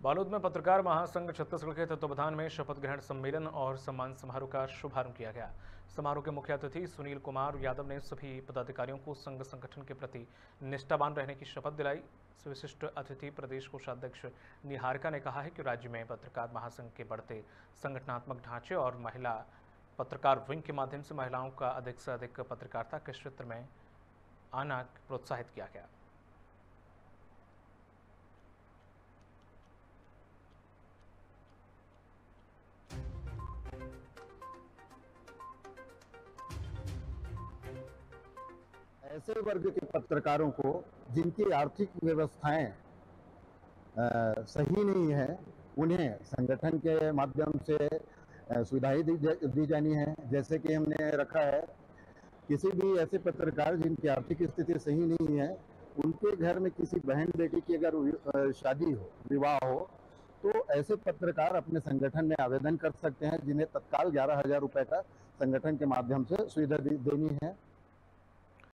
बालोद में पत्रकार महासंघ छत्तीसगढ़ के तत्वावधान में शपथ ग्रहण सम्मेलन और सम्मान समारोह का शुभारंभ किया गया। समारोह के मुख्य अतिथि सुनील कुमार यादव ने सभी पदाधिकारियों को संघ संगठन के प्रति निष्ठावान रहने की शपथ दिलाई। विशिष्ट अतिथि प्रदेश कोषाध्यक्ष निहारिका ने कहा है कि राज्य में पत्रकार महासंघ के बढ़ते संगठनात्मक ढांचे और महिला पत्रकार विंग के माध्यम से महिलाओं का अधिक से अधिक पत्रकारिता के क्षेत्र में आना प्रोत्साहित किया गया। ऐसे वर्ग के पत्रकारों को जिनकी आर्थिक व्यवस्थाएँ सही नहीं है उन्हें संगठन के माध्यम से सुविधाएँ दी, दी जानी है। जैसे कि हमने रखा है किसी भी ऐसे पत्रकार जिनकी आर्थिक स्थिति सही नहीं है उनके घर में किसी बहन बेटी की अगर शादी हो विवाह हो तो ऐसे पत्रकार अपने संगठन में आवेदन कर सकते हैं जिन्हें तत्काल ग्यारह हज़ार रुपए का संगठन के माध्यम से सुविधा देनी है।